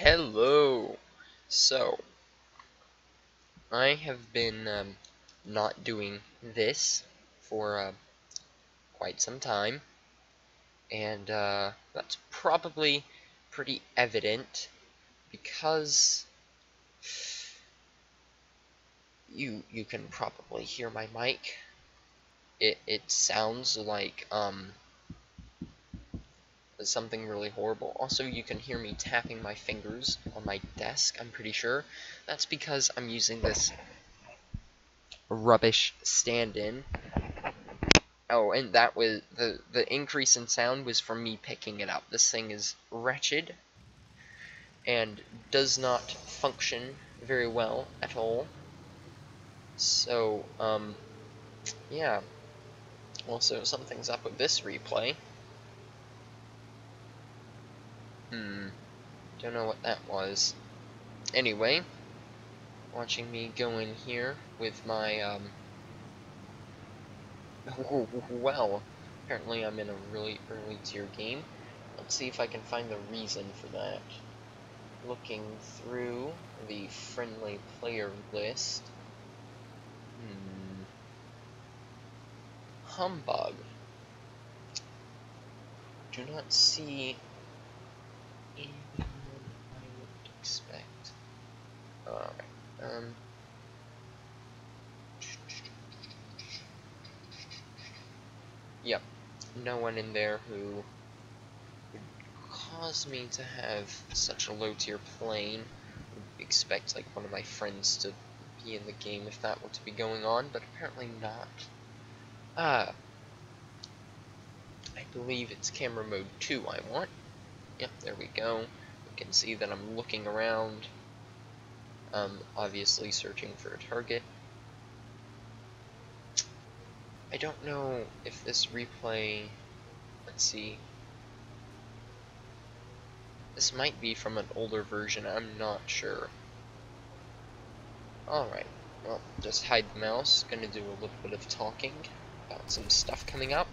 Hello! So, I have been um, not doing this for uh, quite some time, and uh, that's probably pretty evident because you you can probably hear my mic. It it sounds like um something really horrible. Also, you can hear me tapping my fingers on my desk, I'm pretty sure. That's because I'm using this rubbish stand-in. Oh, and that was, the, the increase in sound was from me picking it up. This thing is wretched, and does not function very well at all. So, um, yeah. Also, something's up with this replay. Hmm. Don't know what that was. Anyway, watching me go in here with my, um... Well, apparently I'm in a really early tier game. Let's see if I can find the reason for that. Looking through the friendly player list. Hmm. Humbug. Do not see expect. Alright, um... Yep, no one in there who would cause me to have such a low tier plane. Would expect like one of my friends to be in the game if that were to be going on, but apparently not. Ah, I believe it's camera mode 2 I want. Yep, there we go. You can see that I'm looking around, um, obviously searching for a target. I don't know if this replay, let's see, this might be from an older version, I'm not sure. Alright, well, just hide the mouse, gonna do a little bit of talking about some stuff coming up.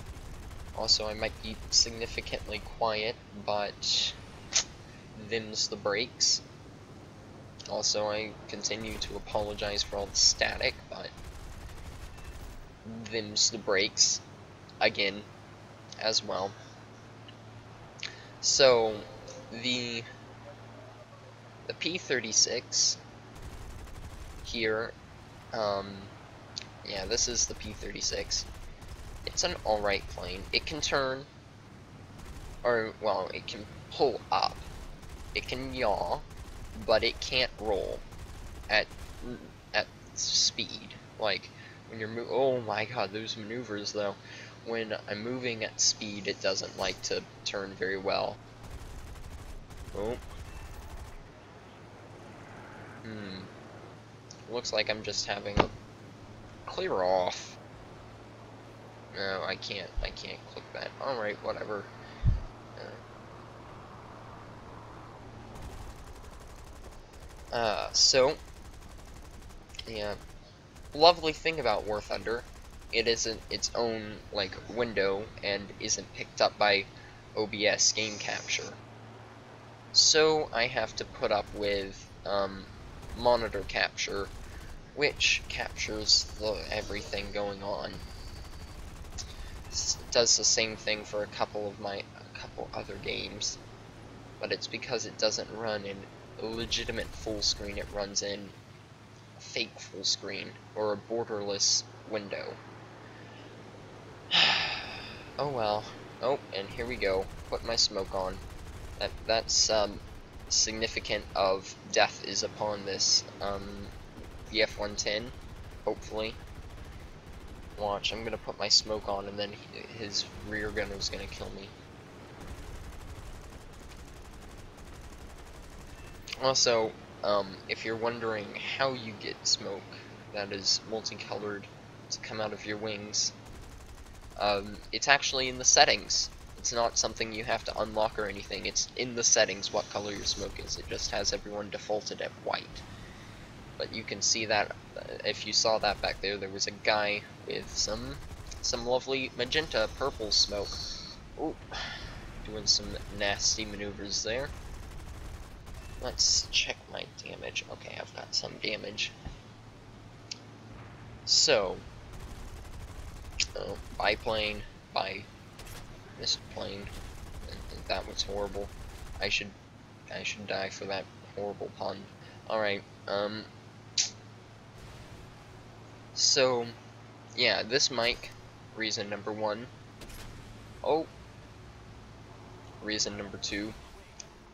Also, I might be significantly quiet, but them's the breaks. Also, I continue to apologize for all the static, but them's the breaks again as well. So, the the P36 here, um, yeah, this is the P36 it's an alright plane. It can turn, or, well, it can pull up. It can yaw, but it can't roll at, at speed. Like, when you're move, oh my god, those maneuvers though. When I'm moving at speed, it doesn't like to turn very well. Oh. Hmm. Looks like I'm just having a clear off. No, I can't. I can't click that. Alright, whatever. Uh, uh, so, yeah, lovely thing about War Thunder, it isn't its own, like, window, and isn't picked up by OBS game capture. So, I have to put up with, um, monitor capture, which captures the, everything going on does the same thing for a couple of my a couple other games, but it's because it doesn't run in a legitimate full screen. It runs in a fake full screen or a borderless window. oh well. Oh, and here we go. Put my smoke on. That that's um, significant of death is upon this um, the F-110, Hopefully. Watch, I'm gonna put my smoke on and then his rear gunner is gonna kill me. Also, um, if you're wondering how you get smoke that is multicolored to come out of your wings, um, it's actually in the settings. It's not something you have to unlock or anything. It's in the settings what color your smoke is. It just has everyone defaulted at white. But you can see that, if you saw that back there, there was a guy with some some lovely magenta purple smoke. Ooh, doing some nasty maneuvers there. let's check my damage. Okay, I've got some damage. So, uh, biplane, by this plane. That was horrible. I should, I should die for that horrible pun. Alright, um, so, yeah, this mic, reason number one. Oh, reason number two,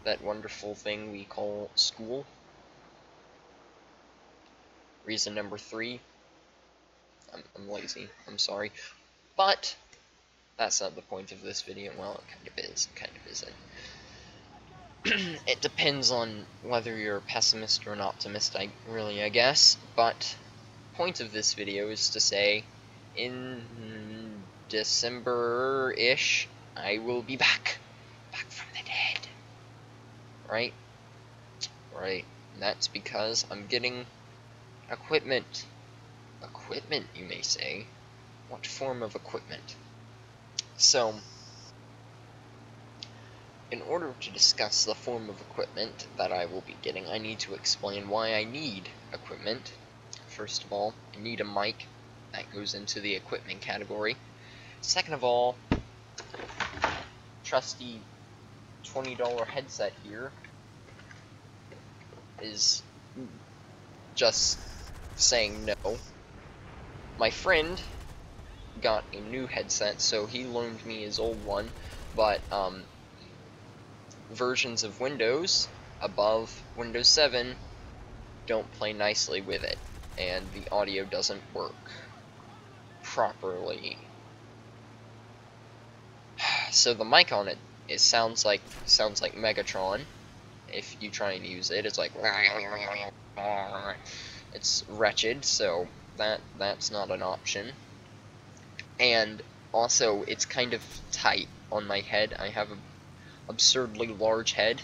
that wonderful thing we call school. Reason number three, I'm, I'm lazy, I'm sorry. But, that's not the point of this video. Well, it kind of is, kind of isn't. it depends on whether you're a pessimist or an optimist, I really, I guess. But, point of this video is to say, in December-ish, I will be back. Back from the dead. Right? Right. And that's because I'm getting equipment. Equipment, you may say. What form of equipment? So, in order to discuss the form of equipment that I will be getting, I need to explain why I need equipment. First of all, I need a mic. That goes into the equipment category. Second of all, trusty $20 headset here is just saying no. My friend got a new headset, so he loaned me his old one, but um, versions of Windows above Windows 7 don't play nicely with it, and the audio doesn't work properly. So the mic on it, it sounds like sounds like Megatron. If you try and use it, it's like it's wretched. So that that's not an option and also it's kind of tight on my head. I have an absurdly large head.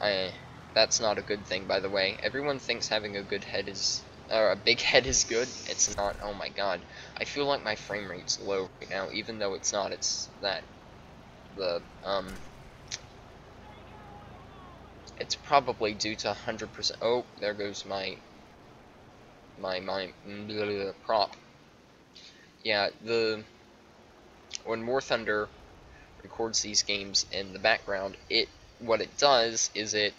I, that's not a good thing, by the way. Everyone thinks having a good head is, or a big head is good. It's not. Oh my god. I feel like my frame rate's low right now, even though it's not. It's that the um. It's probably due to 100%. Oh, there goes my my my blah, blah, prop yeah, the when War Thunder records these games in the background, it what it does is it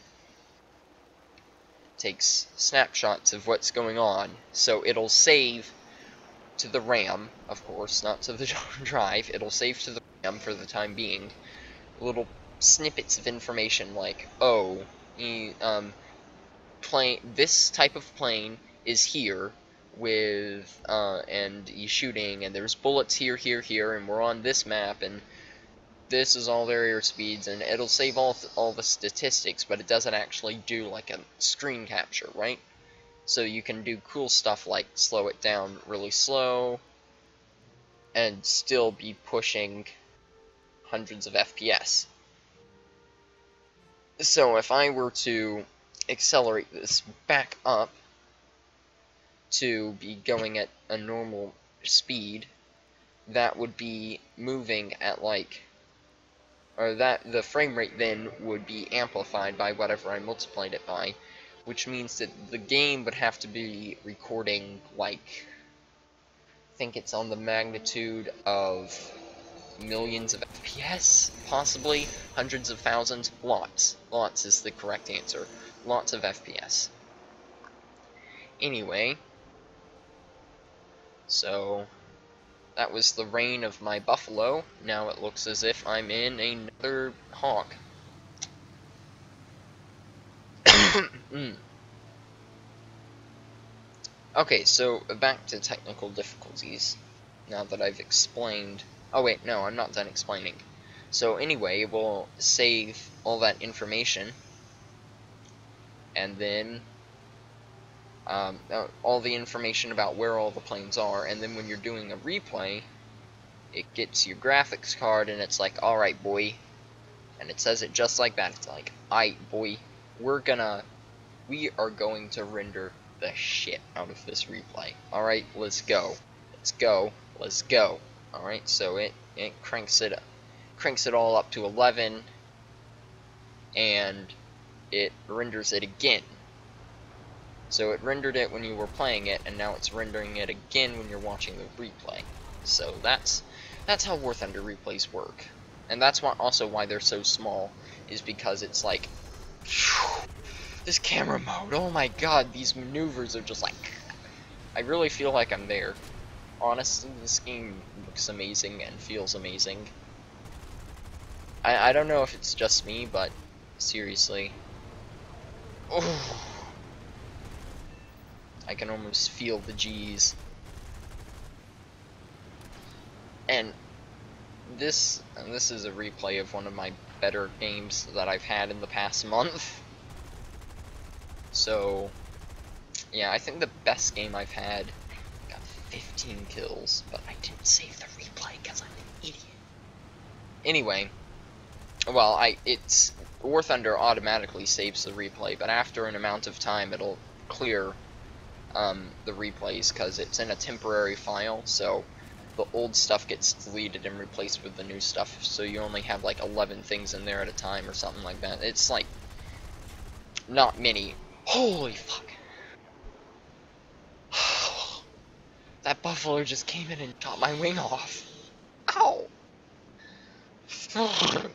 takes snapshots of what's going on. So it'll save to the RAM, of course, not to the drive. It'll save to the RAM for the time being. Little snippets of information like, oh, um, plane. This type of plane is here with uh, and he's shooting and there's bullets here here here and we're on this map and this is all their airspeeds and it'll save all th all the statistics but it doesn't actually do like a screen capture right? So you can do cool stuff like slow it down really slow and still be pushing hundreds of FPS so if I were to accelerate this back up to be going at a normal speed, that would be moving at like, or that the frame rate then would be amplified by whatever I multiplied it by, which means that the game would have to be recording like, I think it's on the magnitude of millions of FPS, possibly hundreds of thousands, lots. Lots is the correct answer. Lots of FPS. Anyway, so, that was the reign of my buffalo. Now it looks as if I'm in another hawk. mm. Okay, so back to technical difficulties. Now that I've explained... Oh wait, no, I'm not done explaining. So anyway, we'll save all that information. And then um, uh, all the information about where all the planes are, and then when you're doing a replay, it gets your graphics card, and it's like, alright, boy, and it says it just like that, it's like, alright, boy, we're gonna, we are going to render the shit out of this replay, alright, let's go, let's go, let's go, alright, so it, it cranks it, cranks it all up to 11, and it renders it again. So it rendered it when you were playing it, and now it's rendering it again when you're watching the replay. So that's that's how War Thunder replays work. And that's why, also why they're so small, is because it's like, whew, this camera mode, oh my god, these maneuvers are just like, I really feel like I'm there. Honestly, this game looks amazing and feels amazing. I, I don't know if it's just me, but seriously. Oh. I can almost feel the G's. And this this is a replay of one of my better games that I've had in the past month. So yeah, I think the best game I've had got 15 kills, but I didn't save the replay because I'm an idiot. Anyway, well, I it's War Thunder automatically saves the replay, but after an amount of time, it'll clear um, the replays because it's in a temporary file. So the old stuff gets deleted and replaced with the new stuff, so you only have like 11 things in there at a time or something like that. It's like, not many. Holy fuck. that buffalo just came in and chopped my wing off. Ow!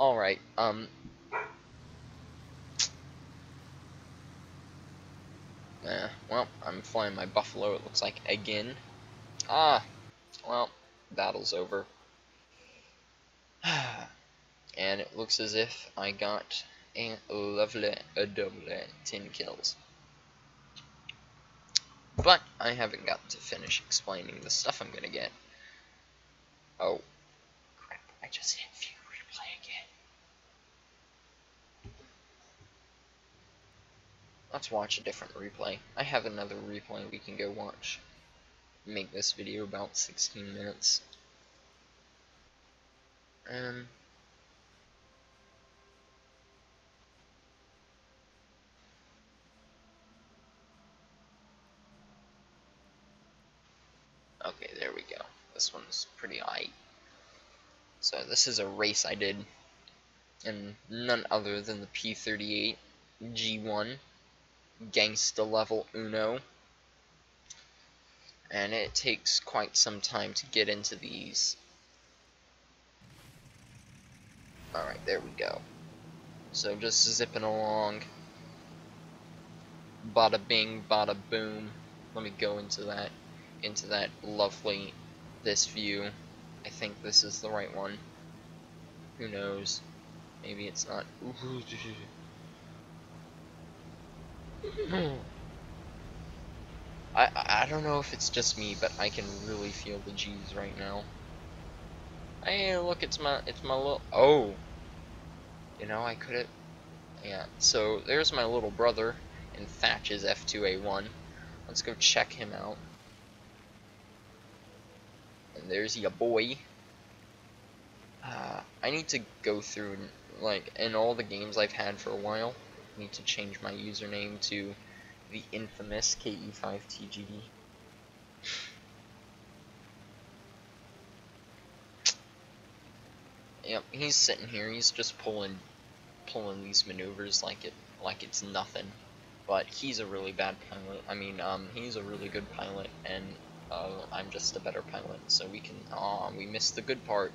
Alright, um... Eh, well, I'm flying my buffalo, it looks like, again. Ah, well, battle's over. and it looks as if I got a lovely, a double 10 kills. But I haven't got to finish explaining the stuff I'm gonna get. Oh, crap, I just hit view replay again. Let's watch a different replay. I have another replay we can go watch make this video about 16 minutes. Um, okay, there we go. This one's pretty high. So this is a race I did, and none other than the P38 G1 Gangsta Level Uno and it takes quite some time to get into these. Alright, there we go. So just zipping along. Bada bing, bada boom. Let me go into that, into that lovely, this view. I think this is the right one. Who knows? Maybe it's not. I I don't know if it's just me, but I can really feel the G's right now. Hey, look, it's my it's my little oh. You know, I could have. Yeah. So there's my little brother in Thach's F2A1. Let's go check him out. And there's your boy. Uh, I need to go through like in all the games I've had for a while. Need to change my username to the infamous KE5TGD. Yep, he's sitting here. He's just pulling, pulling these maneuvers like it, like it's nothing. But he's a really bad pilot. I mean, um, he's a really good pilot, and uh, I'm just a better pilot. So we can. Aw, we missed the good part.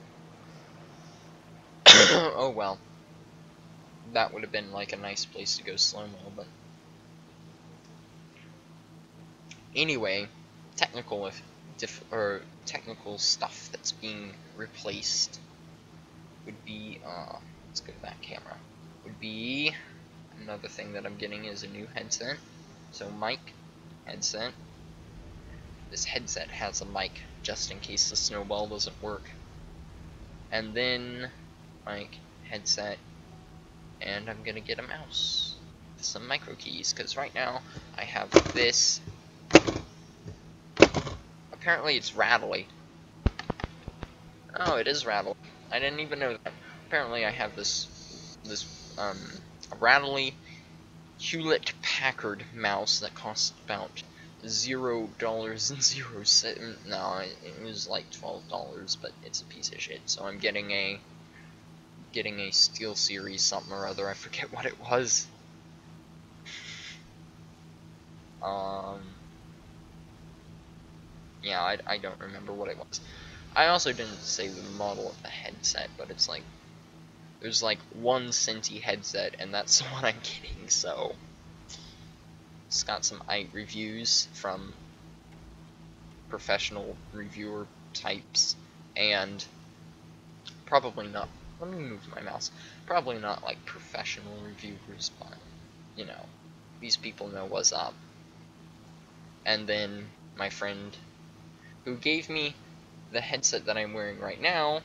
oh well. That would have been like a nice place to go slow mo, but Anyway, technical if diff or technical stuff that's being replaced would be uh, let's go to that camera. Would be another thing that I'm getting is a new headset. So mic, headset. This headset has a mic just in case the snowball doesn't work. And then mic, headset, and I'm gonna get a mouse. Some macro keys, because right now I have this Apparently it's rattly. Oh, it is rattly. I didn't even know that. Apparently I have this, this, um, rattly Hewlett Packard mouse that costs about zero dollars and zero cents. No, it was like twelve dollars, but it's a piece of shit. So I'm getting a getting a SteelSeries something or other. I forget what it was. Um, yeah, I, I don't remember what it was. I also didn't say the model of the headset, but it's like, there's like one Cinti headset, and that's the one I'm getting, so. It's got some eye reviews from professional reviewer types, and probably not, let me move my mouse, probably not like professional reviewers, but, you know, these people know what's up. And then my friend who gave me the headset that I'm wearing right now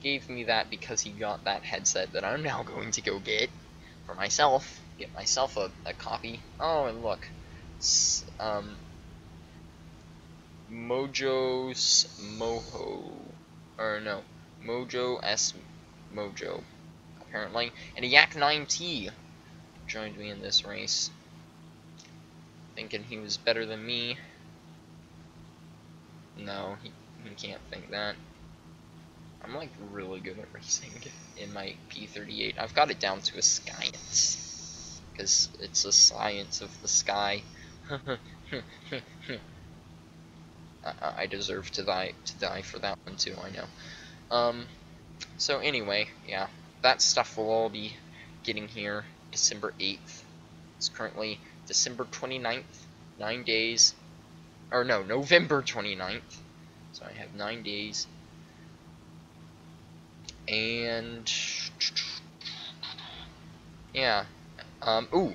gave me that because he got that headset that I'm now going to go get for myself. Get myself a, a copy. Oh, and look. Um, Mojo's Moho. Or no. Mojo S Mojo. Apparently. And a Yak 9T joined me in this race. Thinking he was better than me. No, he, he can't think that. I'm like really good at racing in my P38. I've got it down to a science. Because it's a science of the sky. I, I deserve to die to die for that one too, I know. Um, so anyway, yeah, that stuff will all be getting here December 8th. It's currently December 29th, nine days, or no, November 29th. So I have nine days. And yeah, um, ooh,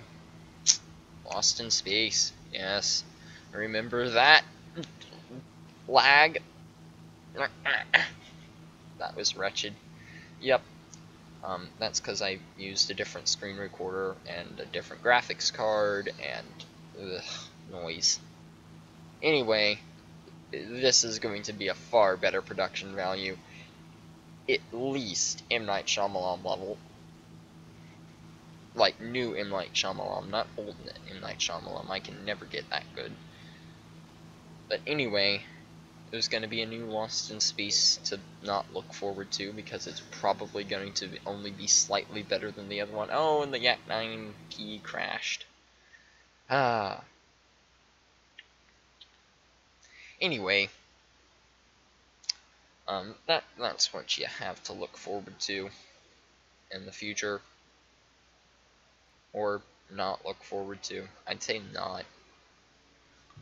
Lost in Space. Yes, remember that lag. That was wretched. Yep. Um, that's because I used a different screen recorder and a different graphics card and ugh, noise. Anyway, this is going to be a far better production value. At least M. Night Shyamalan level. Like, new M. Night Shyamalan, not old M. Night Shyamalan. I can never get that good. But anyway, there's going to be a new Lost in Space to not look forward to because it's probably going to only be slightly better than the other one. Oh, and the Yak 9 key crashed. Ah. Anyway, um, that that's what you have to look forward to in the future, or not look forward to. I'd say not.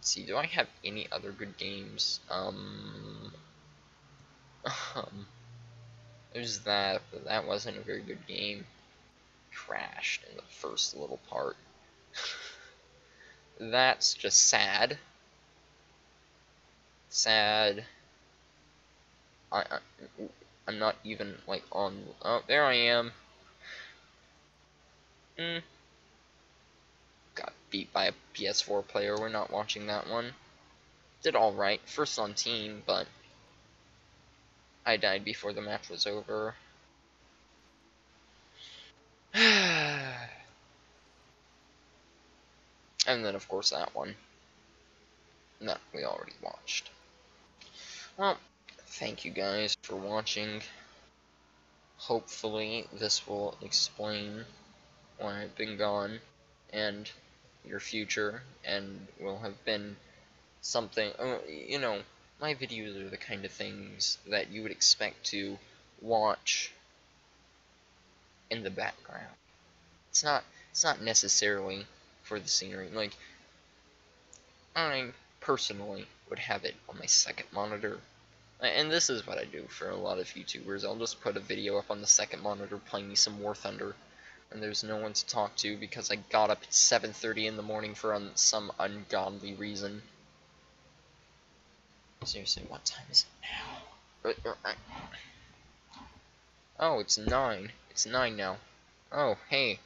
Let's see, do I have any other good games? Um, um, there's that, but that wasn't a very good game. Crashed in the first little part. That's just sad. Sad. I, I, I'm not even, like, on, oh, there I am. Got beat by a PS4 player. We're not watching that one. Did alright. First on team, but I died before the match was over. and then, of course, that one. That we already watched. Well, thank you guys for watching. Hopefully, this will explain why I've been gone and your future and will have been something, uh, you know, my videos are the kind of things that you would expect to watch in the background. It's not, it's not necessarily for the scenery. Like, I personally would have it on my second monitor. And this is what I do for a lot of YouTubers. I'll just put a video up on the second monitor playing me some War Thunder and there's no one to talk to because I got up at 7.30 in the morning for un some ungodly reason. Seriously, what time is it now? Oh, it's 9. It's 9 now. Oh, hey.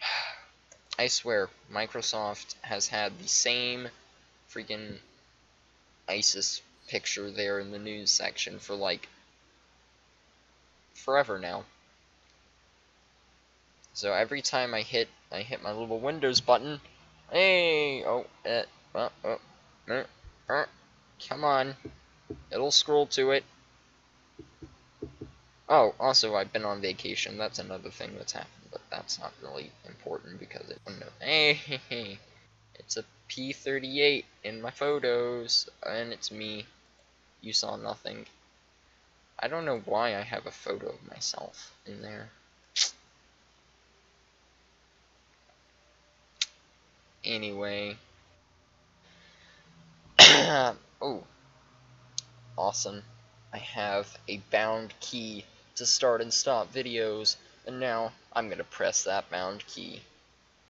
I swear, Microsoft has had the same freaking ISIS picture there in the news section for like forever now. So every time I hit, I hit my little Windows button. Hey, oh, eh, oh, oh, uh, uh, come on, it'll scroll to it. Oh, also, I've been on vacation. That's another thing that's happened, but that's not really important because it. No, hey, it's a P38 in my photos, and it's me. You saw nothing. I don't know why I have a photo of myself in there. Anyway. oh. Awesome. I have a bound key to start and stop videos, and now I'm gonna press that bound key.